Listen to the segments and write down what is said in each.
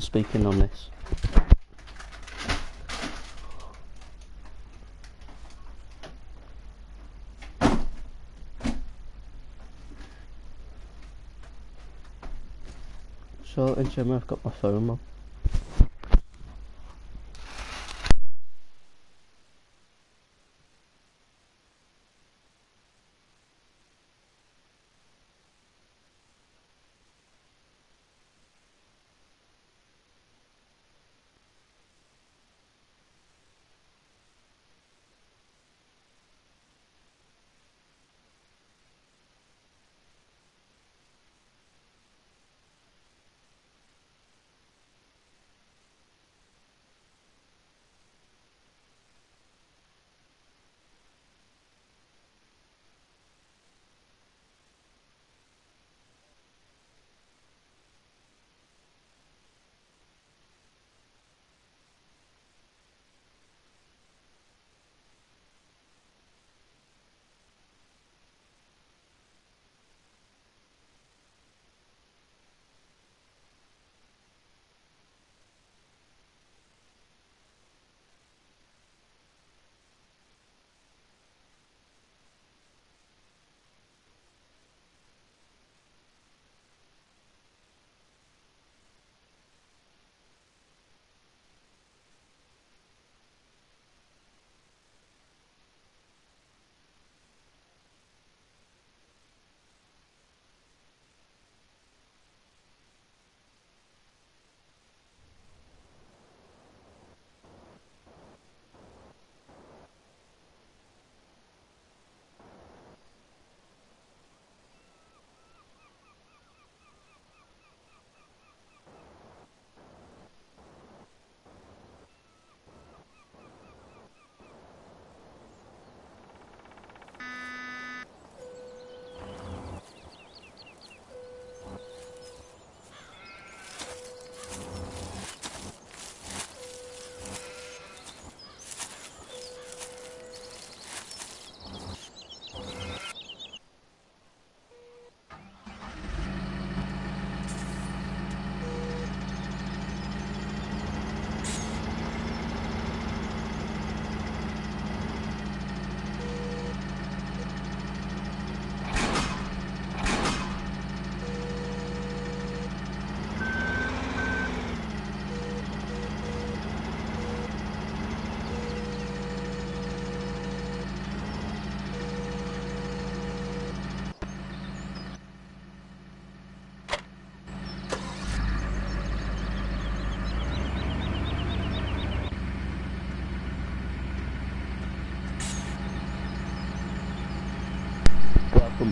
speaking on this. So, in Gemma, I've got my phone on.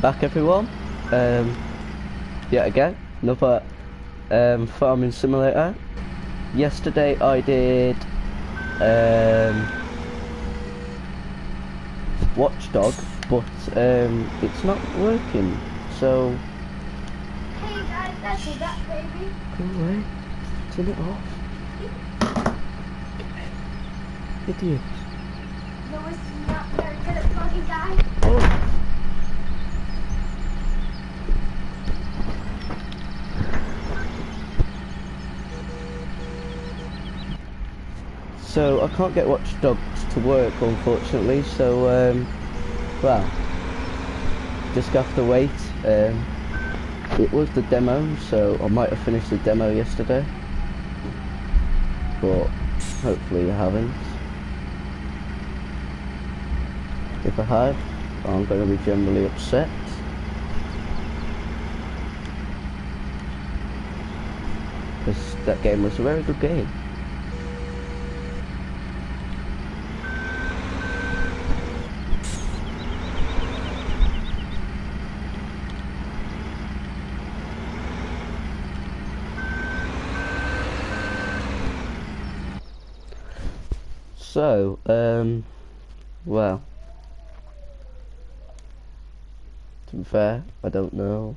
Welcome back everyone. Um, yet again, another um, farming simulator. Yesterday I did um, Watchdog, but um, it's not working. So Hey guys, that's that baby. go away, turn it off. Idiot. No, it's not very good at plugging guys. Oh. So I can't get Watch Dogs to work unfortunately, so um, well, just have to wait. Um, it was the demo, so I might have finished the demo yesterday, but hopefully I haven't. If I have, I'm going to be generally upset. Because that game was a very good game. So, um, well, to be fair, I don't know.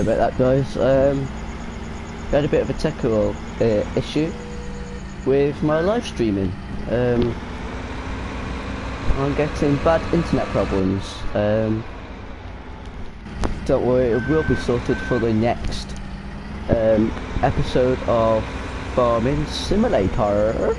Sorry about that, guys. Um, we had a bit of a technical uh, issue with my live streaming. Um, I'm getting bad internet problems. Um, don't worry, it will be sorted for the next um, episode of Farming Simulator.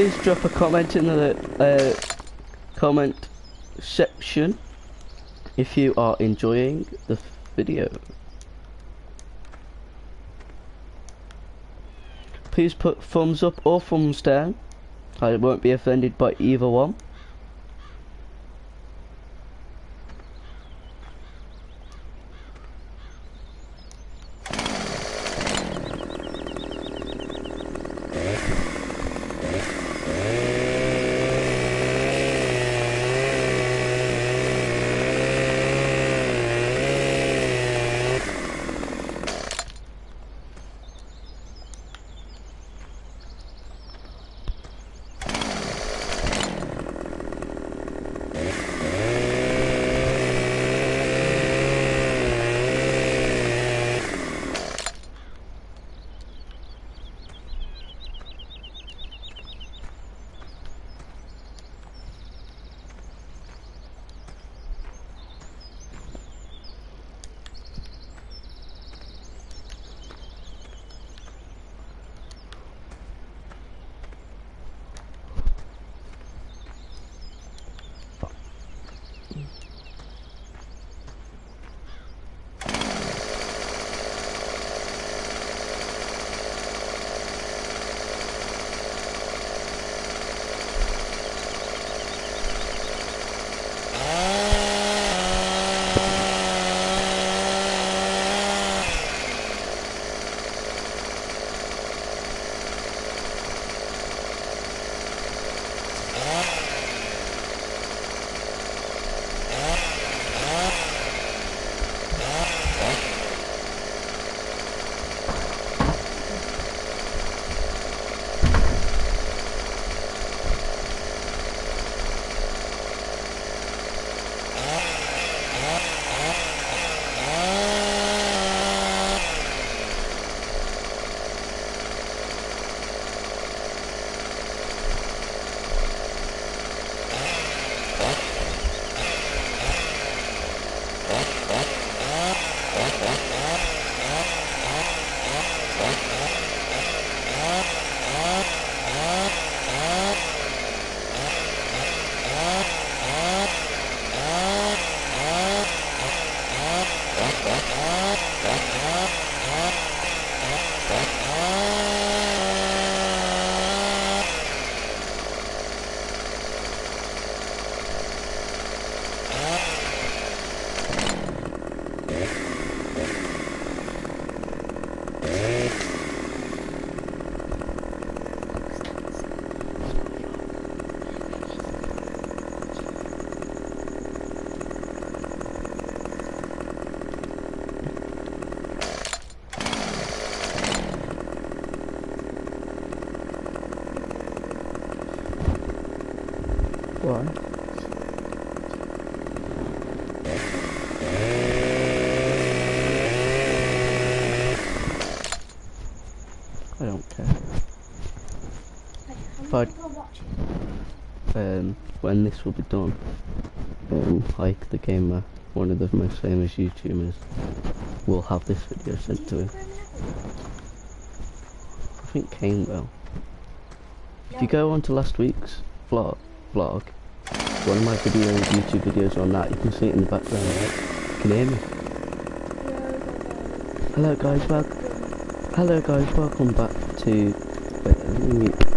Please drop a comment in the uh, comment section if you are enjoying the video. Please put thumbs up or thumbs down. I won't be offended by either one. I don't care. Go watch. Um, when this will be done, um, Ike the Gamer, one of the most famous YouTubers, will have this video sent to him. I think Kane will. If you go on to last week's vlog, vlog, one of my video YouTube videos on that, you can see it in the background, right? You can hear me. Hello guys, welcome. Hello guys, welcome back to. Wait,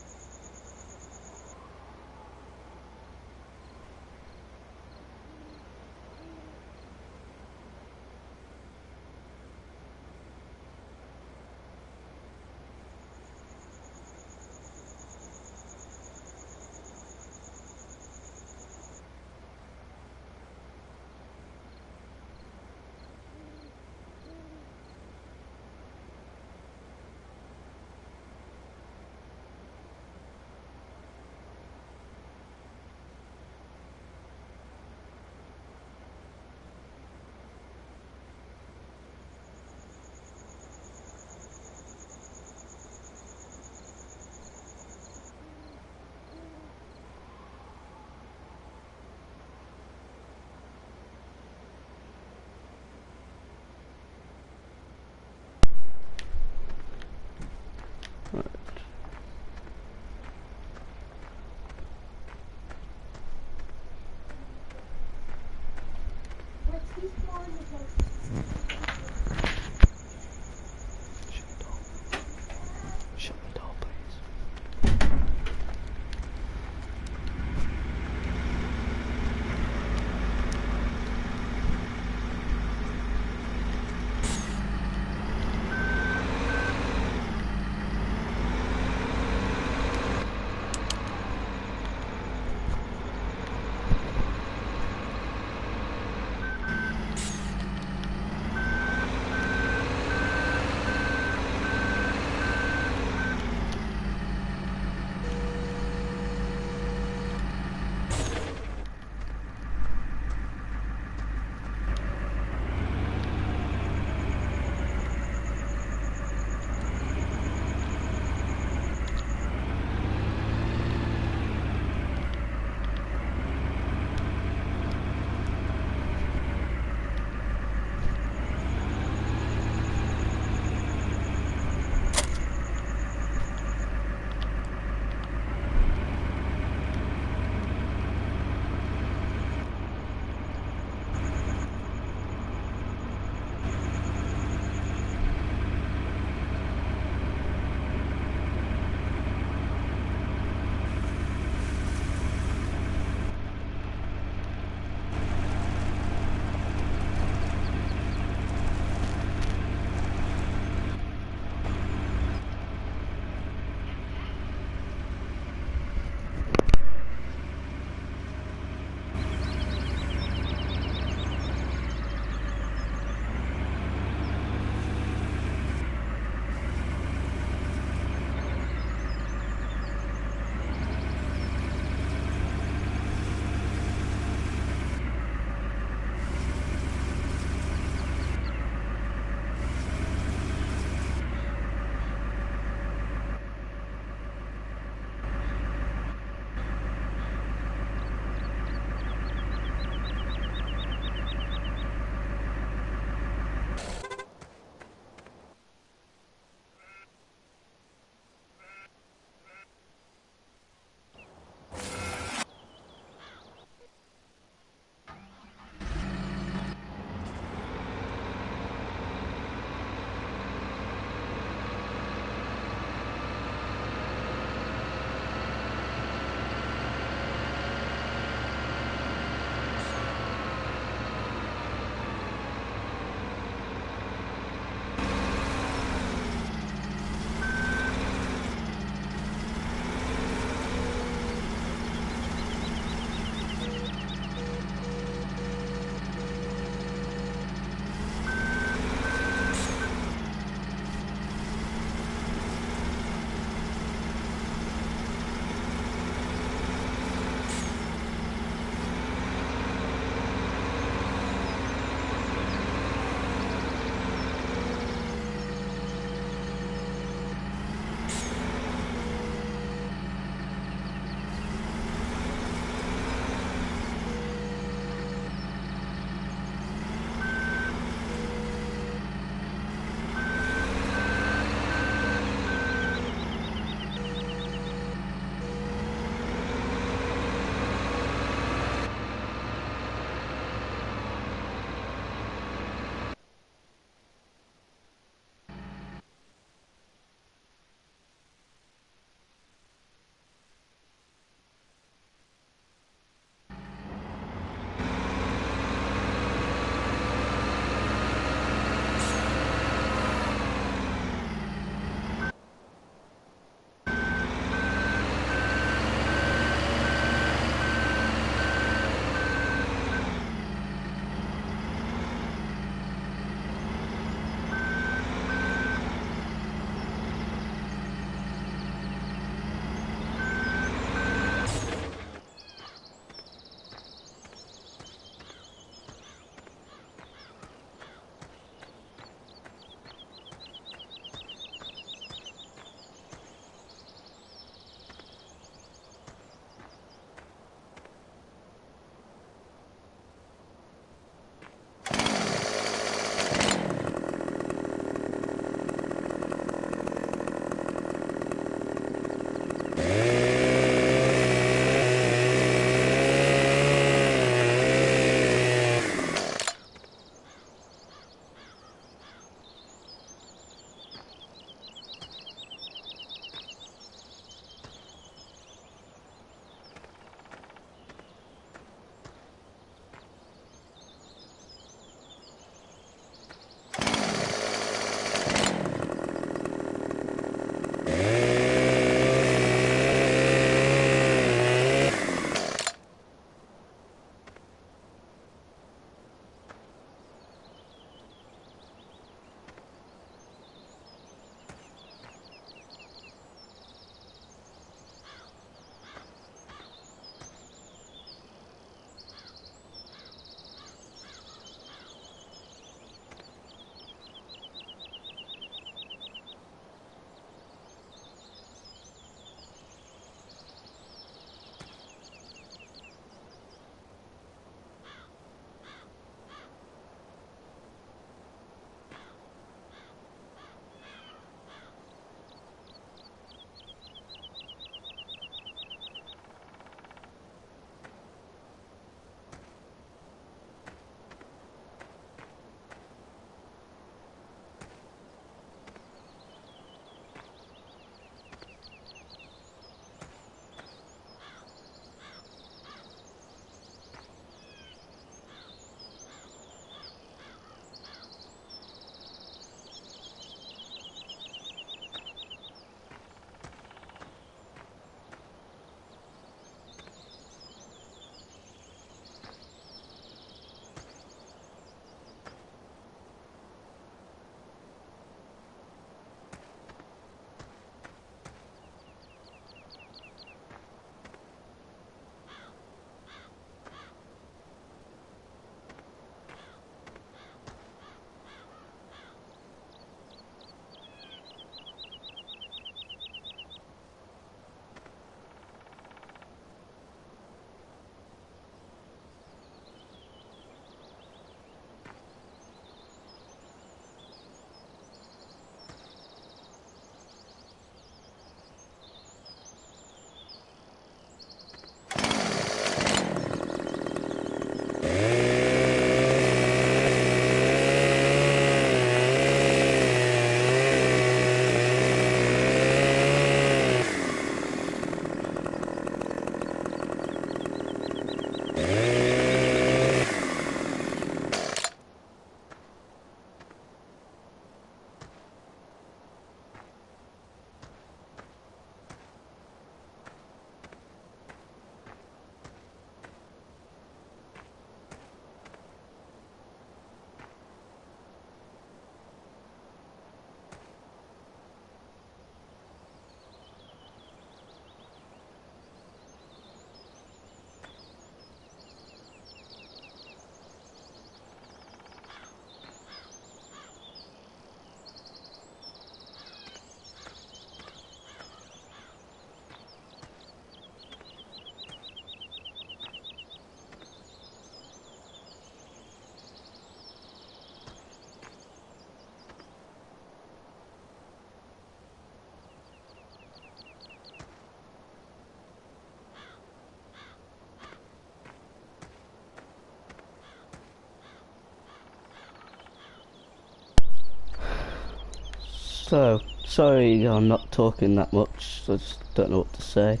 So, sorry I'm not talking that much, I just don't know what to say.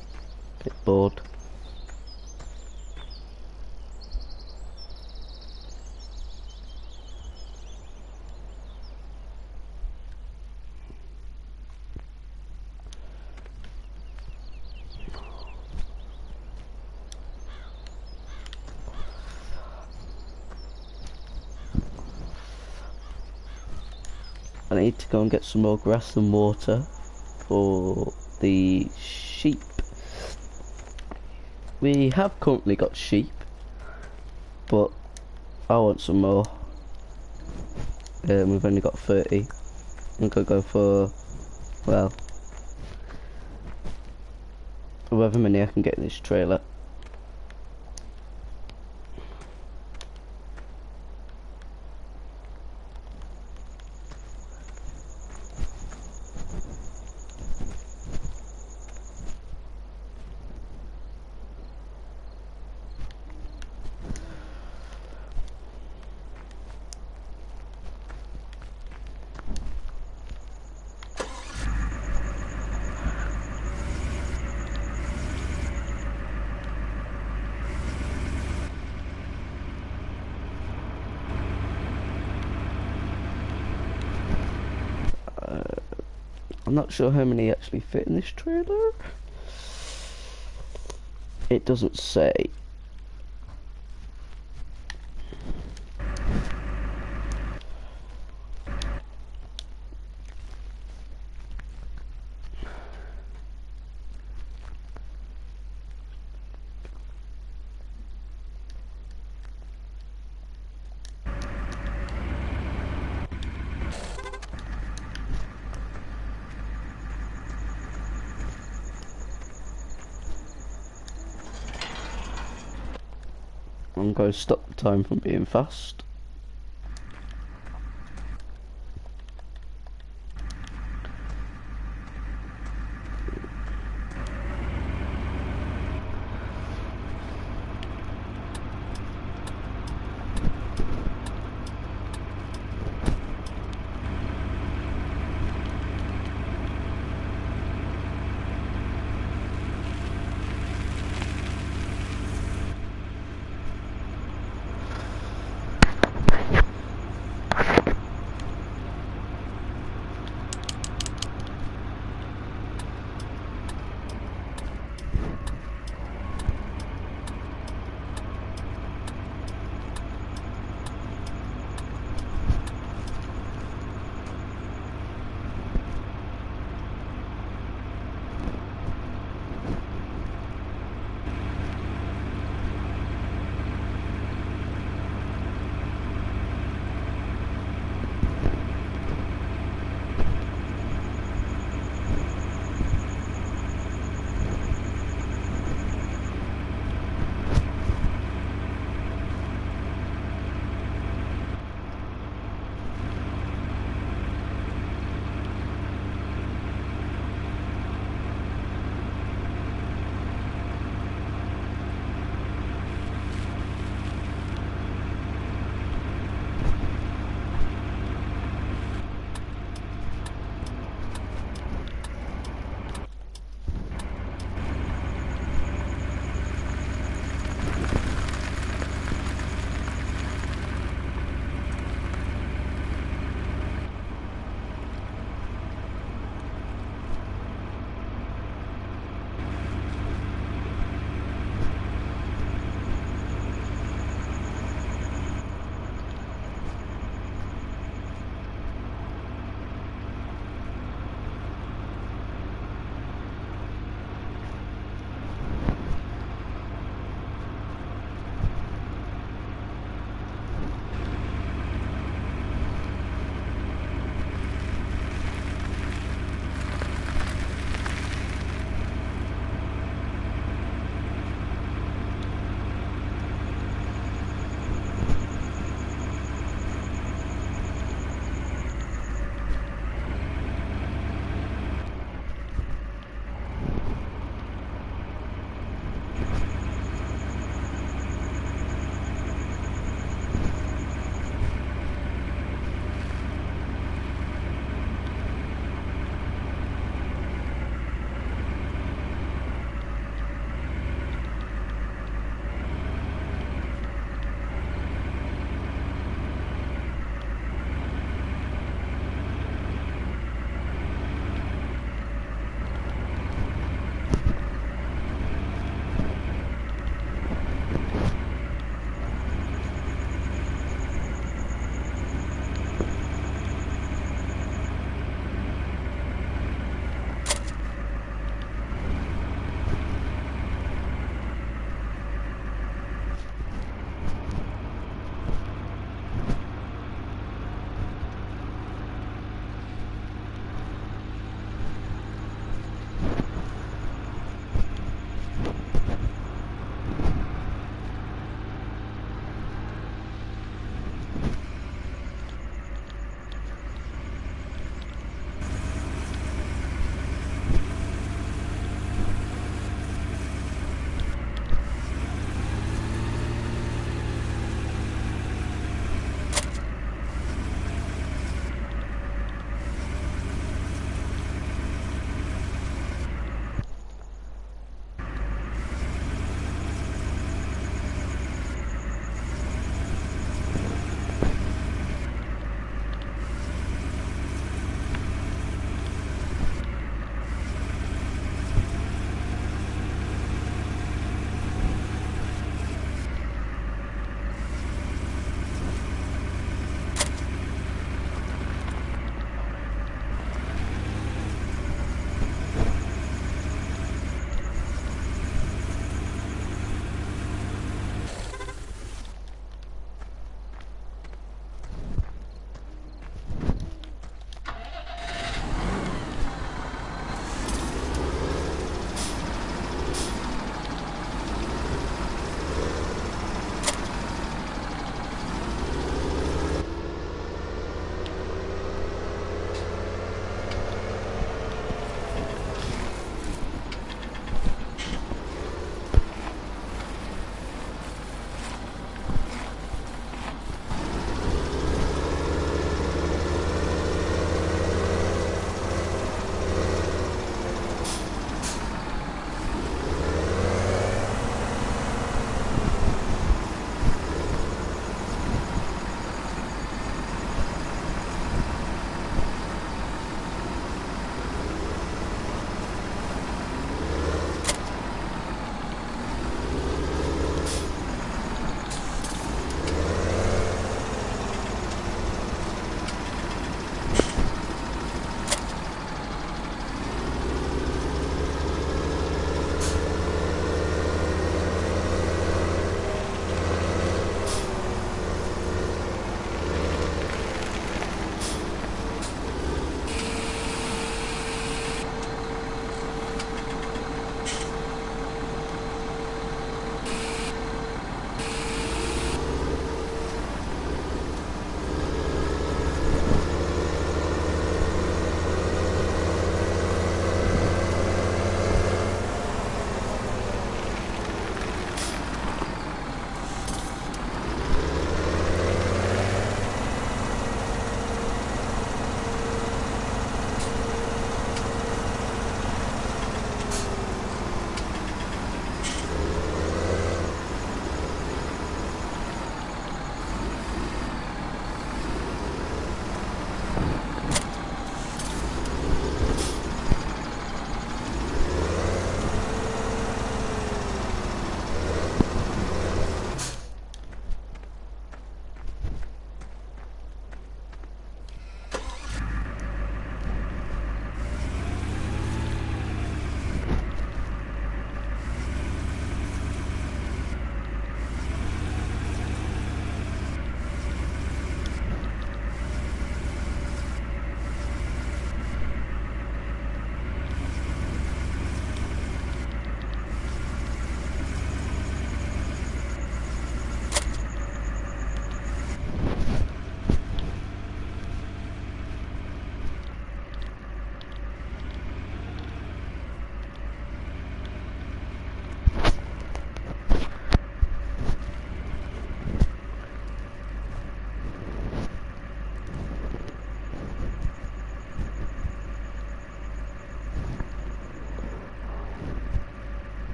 bit bored. Go and get some more grass and water for the sheep. We have currently got sheep, but I want some more. Um, we've only got 30. I'm gonna go for, well, however many I can get in this trailer. I'm not sure how many actually fit in this trailer. It doesn't say. Stop the time from being fast.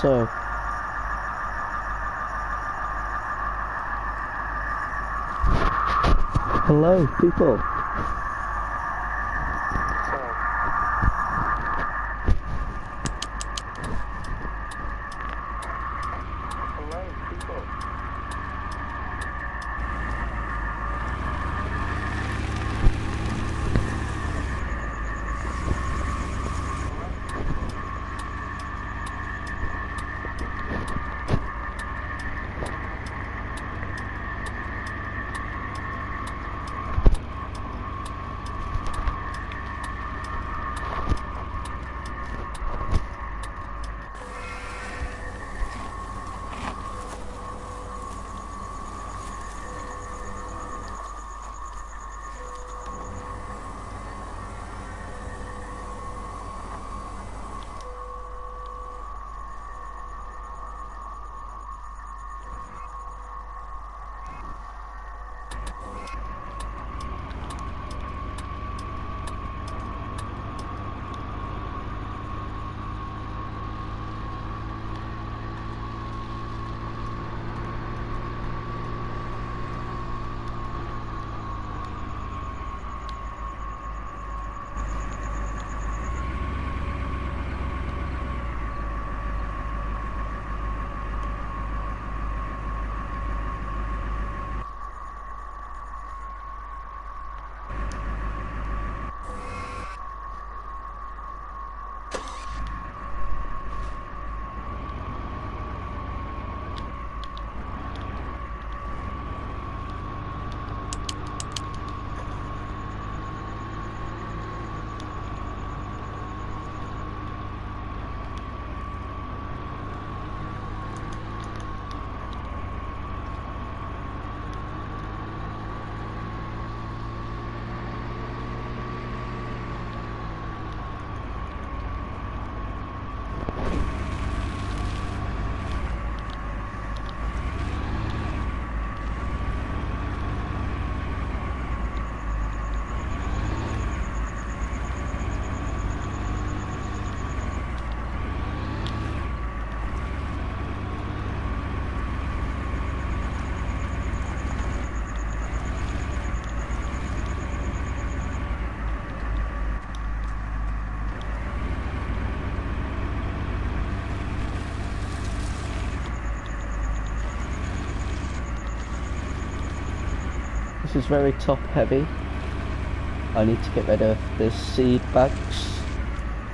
So. Hello, people. This is very top heavy. I need to get rid of the seed bags,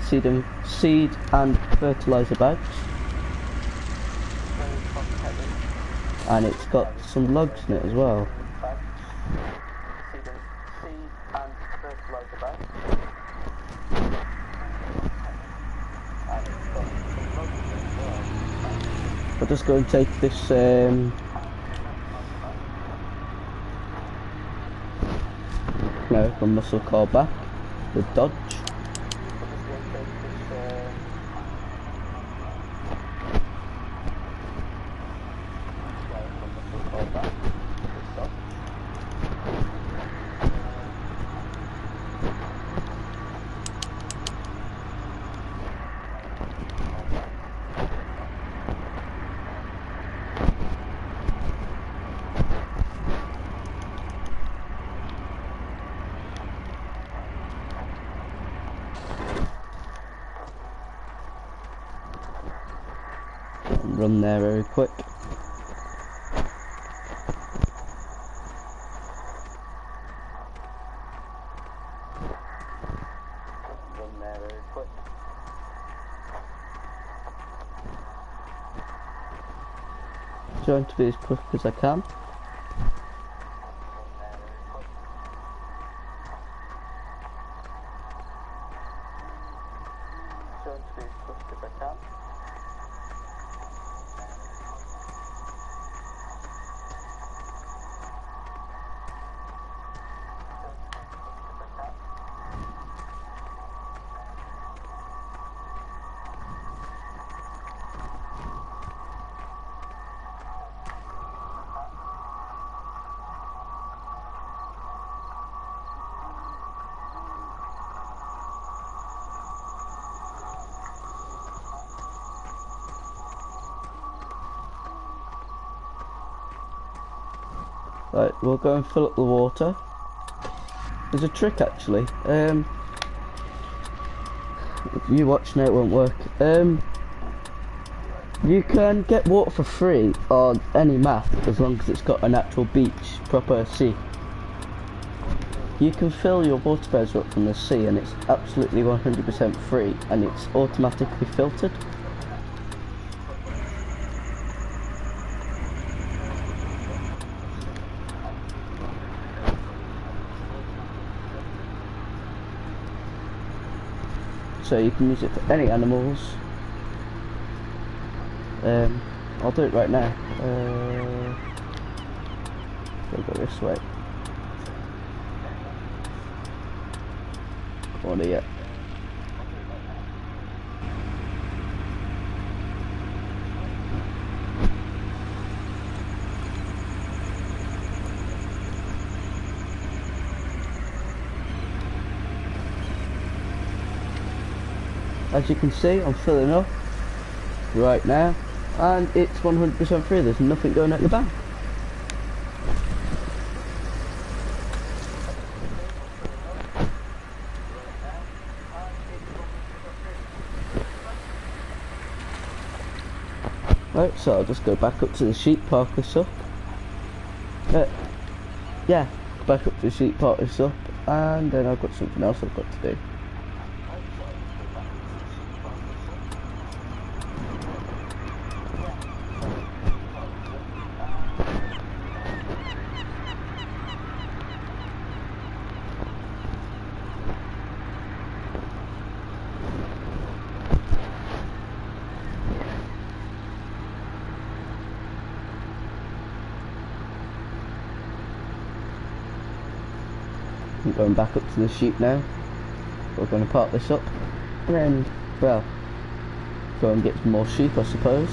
seed and seed and fertilizer bags, Very top heavy. and it's got some logs in it as well. Bags. Seed and, seed and. And it's got some logs in it as well. I'll just go and take this um, the muscle car back, the Dodge. We're just going to take this, uh, yeah, from the football back. This stuff. Run there very quick. Trying to be as quick as I can. Right, we'll go and fill up the water. There's a trick actually. Um, you watch now, it won't work. Um, you can get water for free on any map as long as it's got an actual beach, proper sea. You can fill your water bowser up from the sea and it's absolutely 100% free and it's automatically filtered. So you can use it for any animals. Um, I'll do it right now. Uh, we'll go this way. Corner yet. As you can see, I'm filling up right now, and it's 100% free. There's nothing going at the bank. Right, so I'll just go back up to the sheep, park this up. Uh, yeah, back up to the sheep, park this up, and then I've got something else I've got to do. I'm going back up to the sheep now. We're going to park this up and then, well, go and get some more sheep I suppose.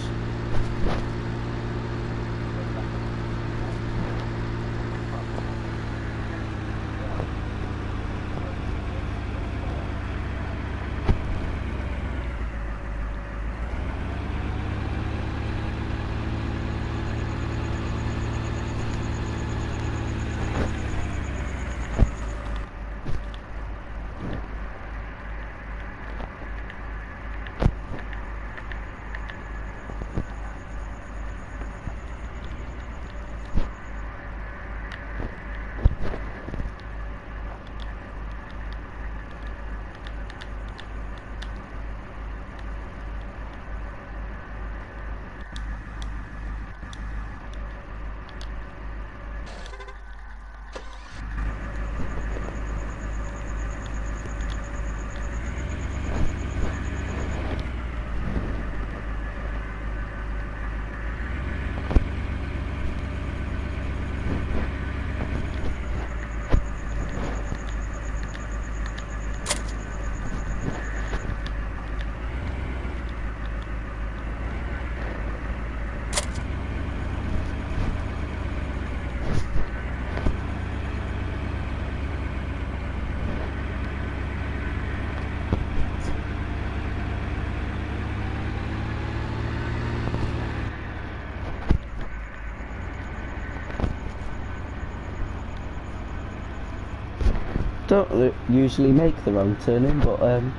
Don't usually make the wrong turning, but um,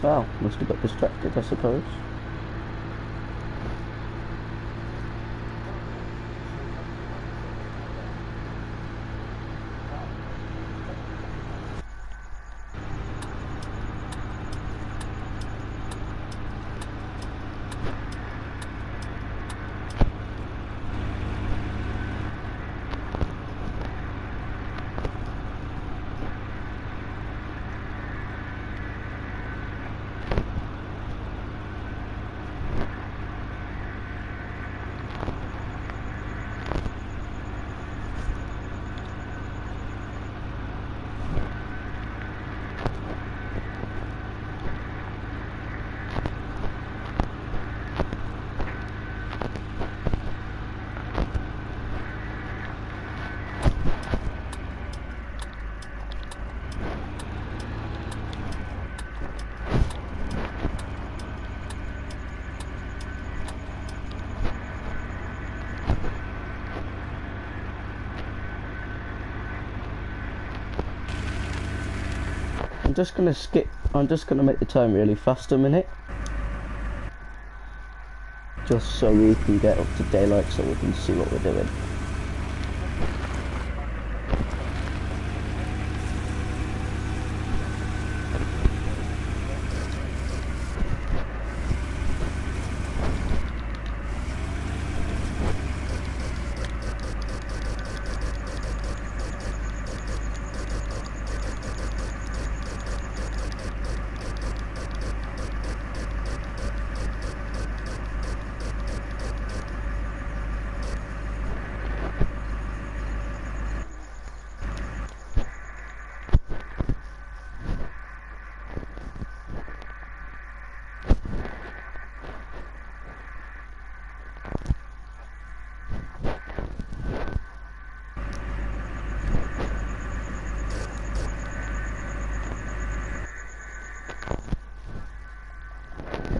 well, must have got distracted, I suppose. I'm just gonna skip. I'm just gonna make the time really fast a minute, just so we can get up to daylight, so we can see what we're doing.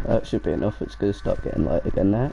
That should be enough. It's gonna start getting light again now.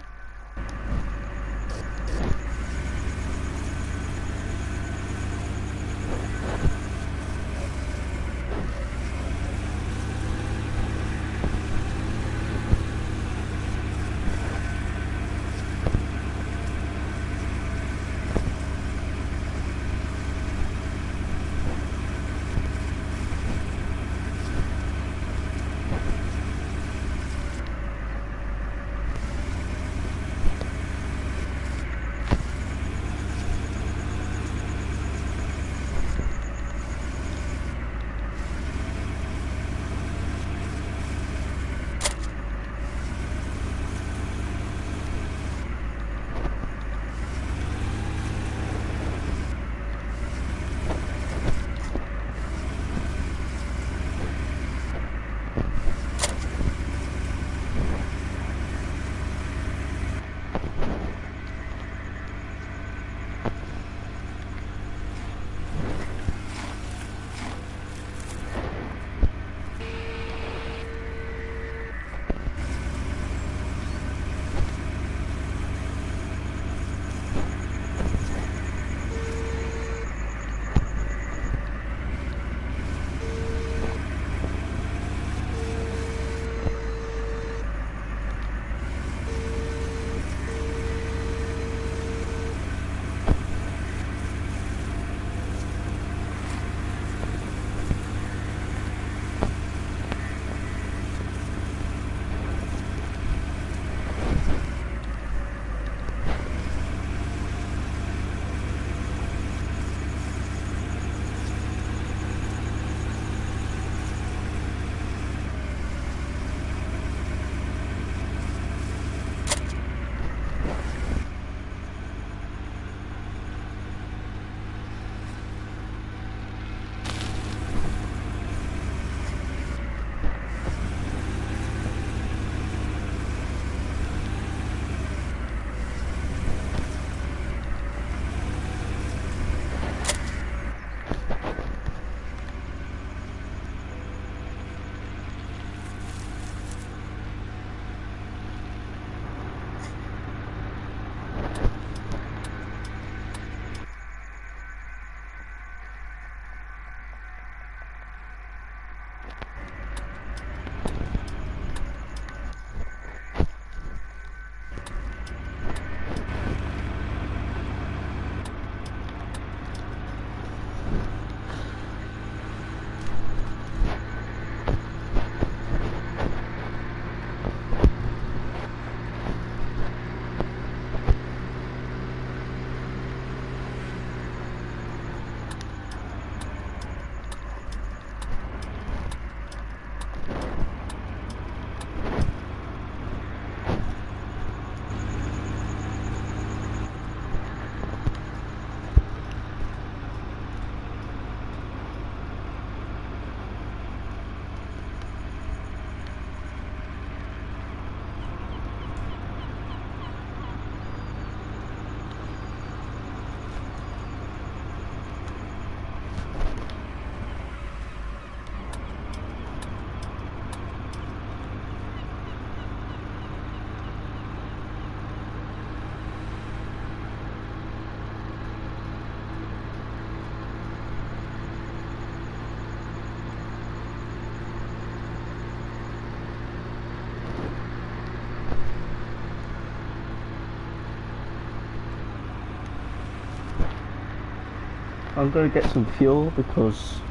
I'm gonna get some fuel because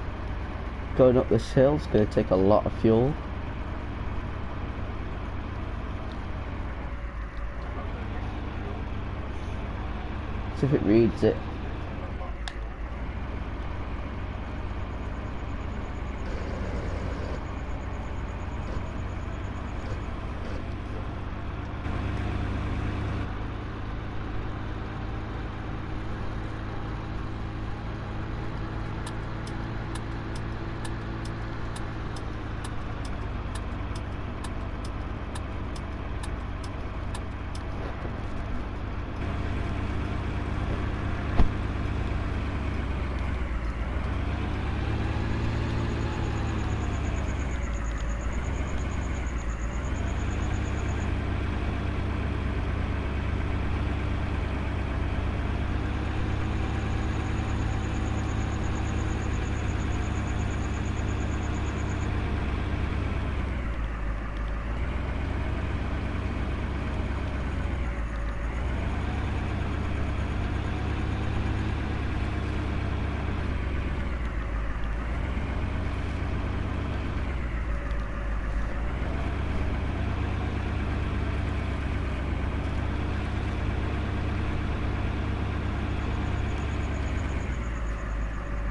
going up this hill is gonna take a lot of fuel. See if it reads it.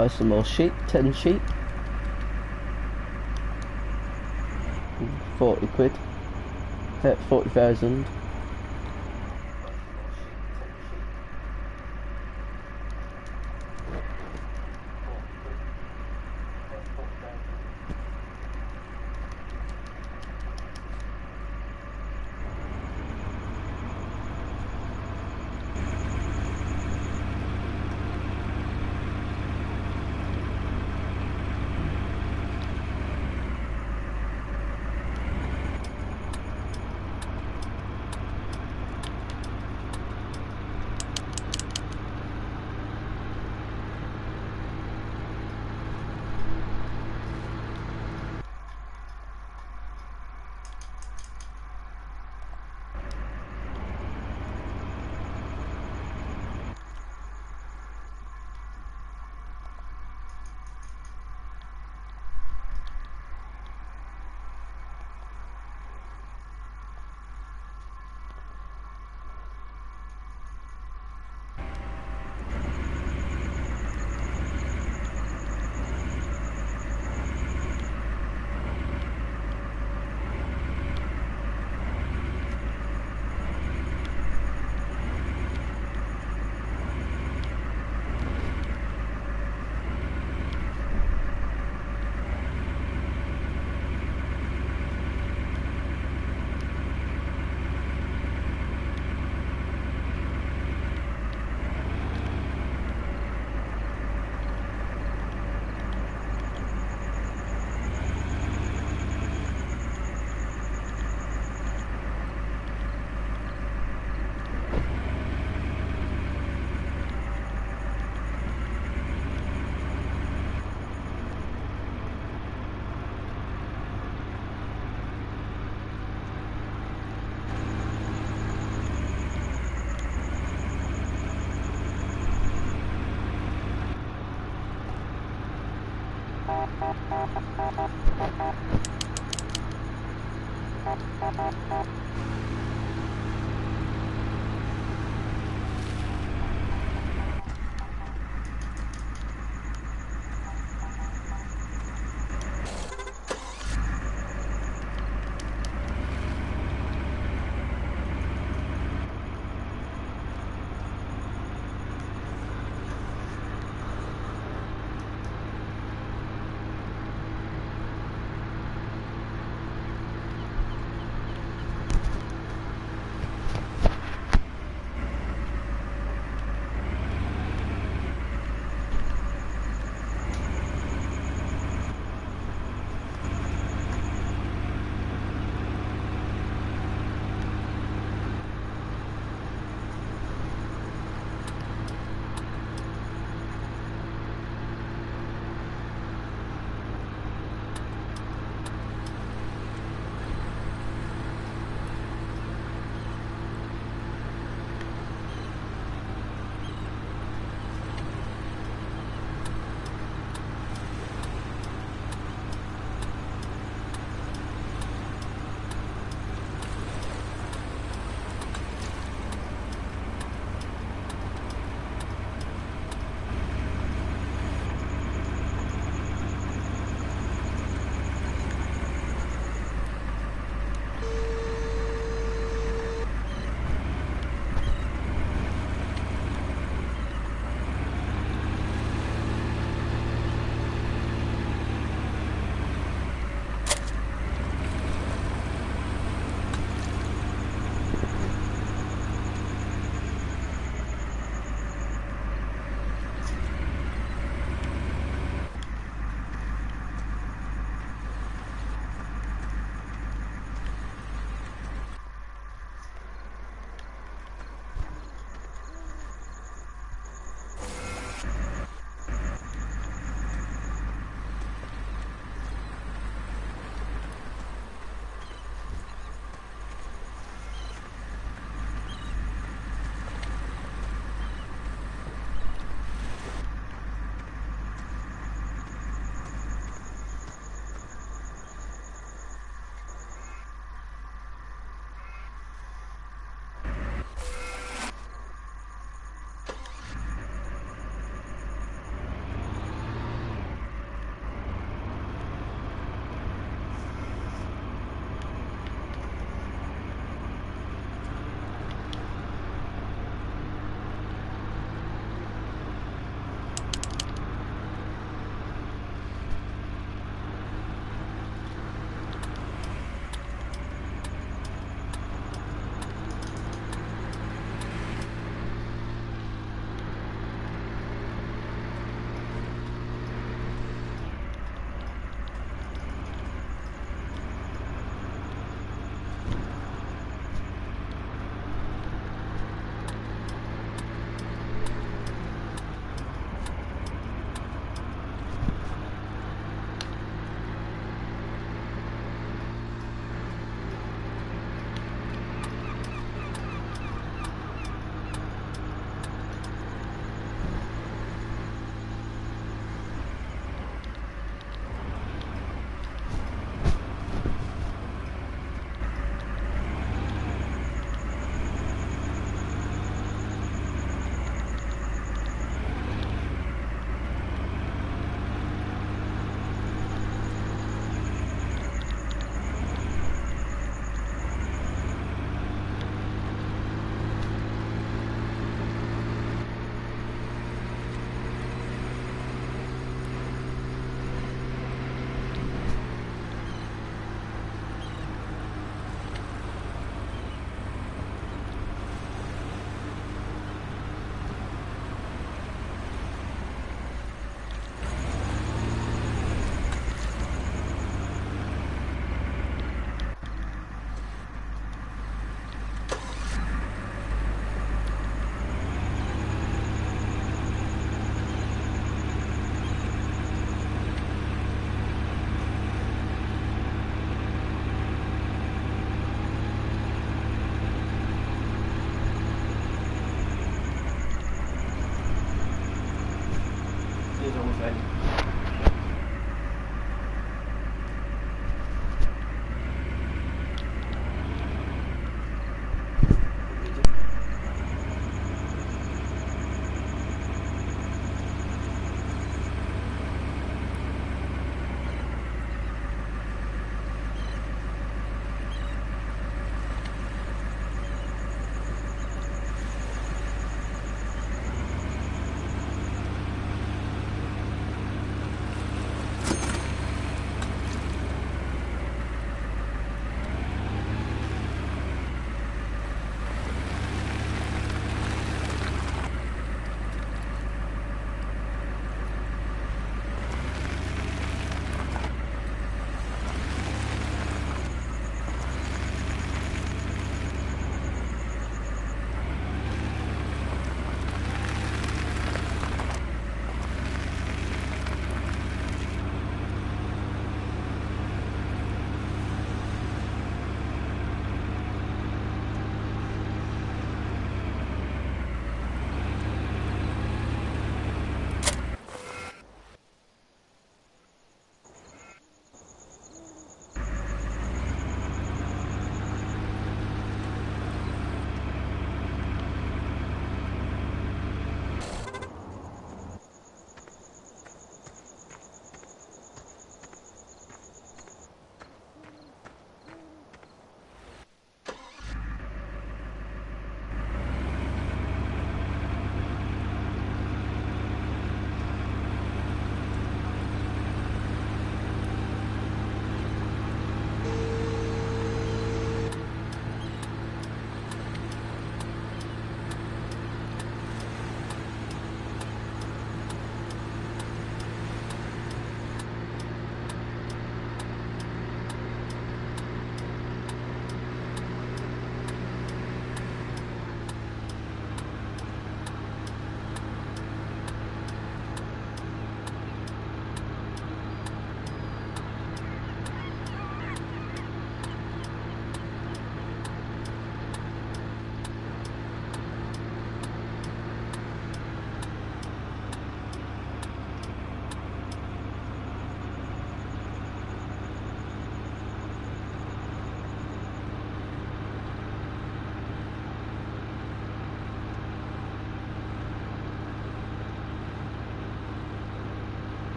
Buy some more sheep, 10 sheep. 40 quid. Uh, 40,000.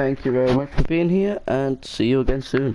Thank you very much for being here and see you again soon.